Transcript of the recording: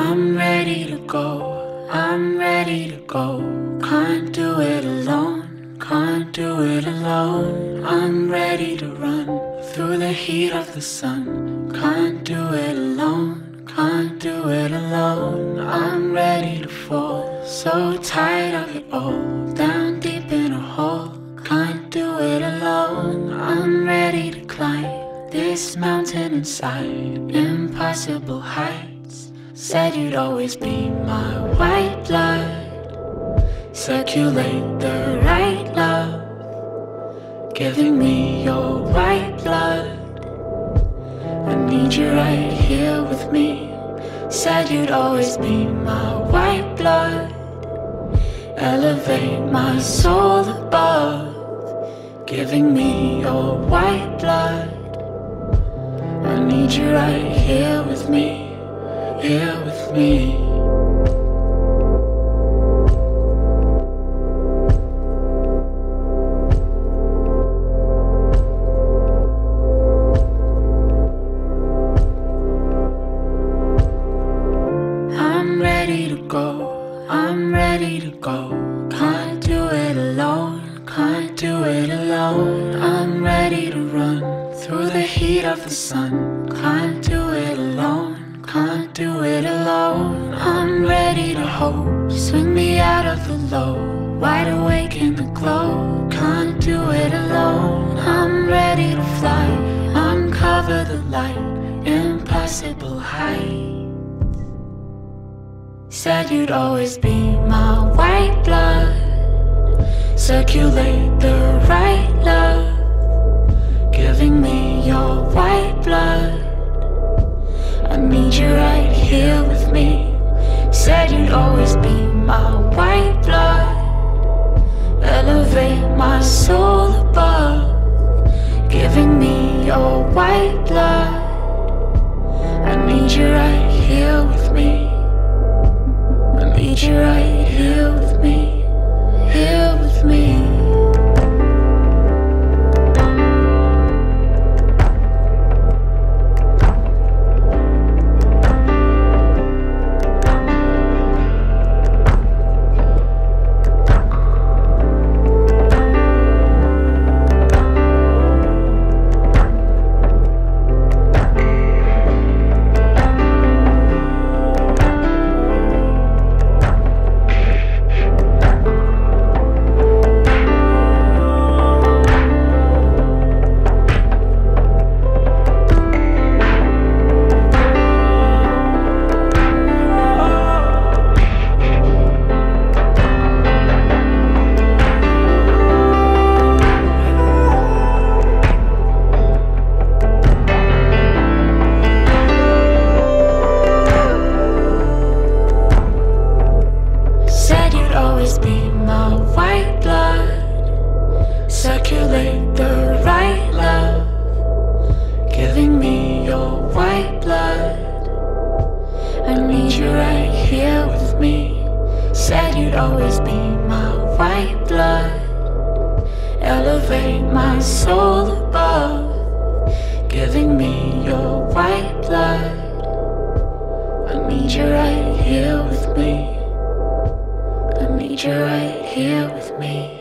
I'm ready to go, I'm ready to go. Can't do it alone, can't do it alone. I'm ready to run through the heat of the sun. Can't do it alone, can't do it alone. I'm ready to fall, so tired of it all. Down deep in a hole, can't do it alone. I'm ready to climb this mountain inside, impossible heights. Said you'd always be my white blood, circulate the right love, giving me your white blood. I need you right here with me. Said you'd always be my white blood, elevate my soul above, giving me your white blood. I need you right here with me here with me. I'm ready to go, I'm ready to go. Can't do it alone, can't do it alone. I'm ready to run through the heat of the sun. Can't do it alone, do it alone. I'm ready to hope, swing me out of the low. Wide awake in the glow, can't do it alone. I'm ready to fly, uncover the light, impossible height. Said you'd always be my white blood. Circulate the right love. Blood. I need you right here with me. I need you right The right love. Giving me your white blood. I need you right here with me. Said you'd always be my white blood. Elevate my soul above. Giving me your white blood. I need you right here with me. I need you right here with me.